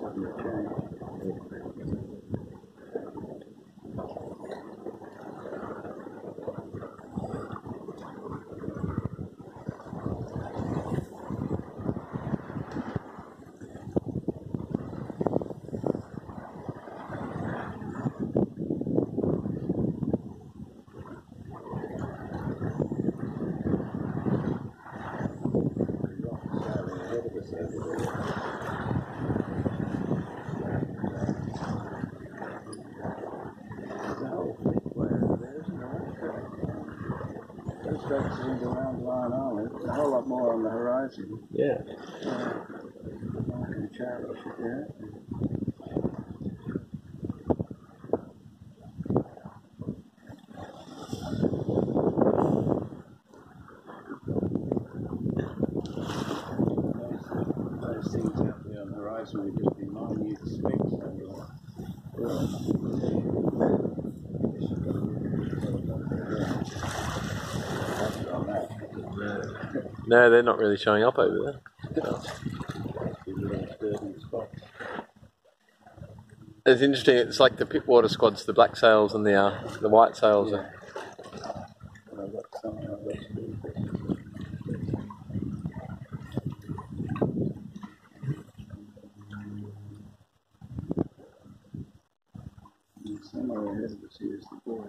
suddenly changed. Sailing ahead of us over there. There's a whole big way over there, isn't there? Those folks seem to round line on it. A whole lot more on the horizon. Yeah. Mark and Charlie should do it. Those things out there on the horizon would just be minute specks over No, they're not really showing up over there. It's interesting. It's like the Pittwater squads, the black sails and the uh, the white sails. Yeah. But I've got some I've got to do. And Somewhere ahead of us here is the boy.